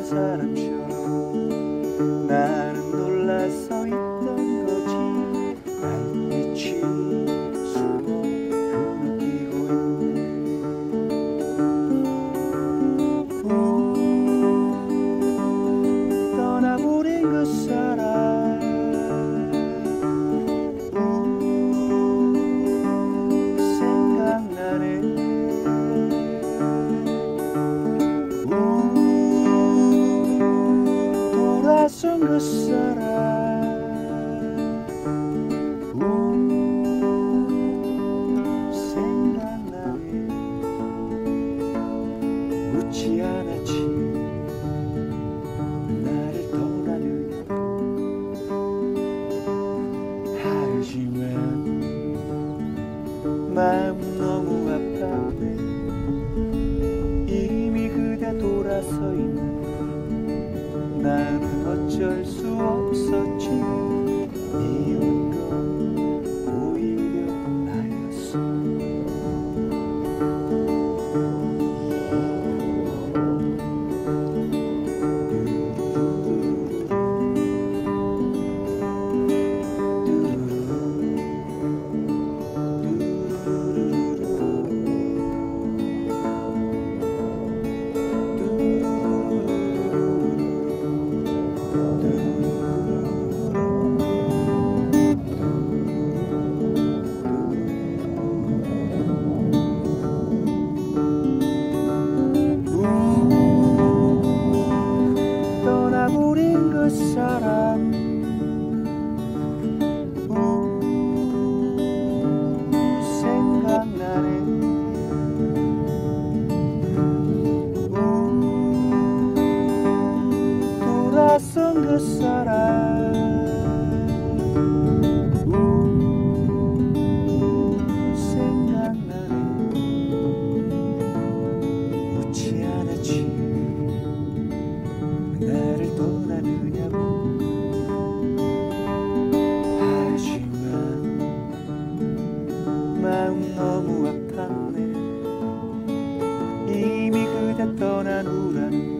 ways that I'm sure 숨을 사람 묻지 않았지 나를 떠나는 하지만 마음 너무 난 어쩔 수 없었지. pacaran Senggang dari kau dan bulan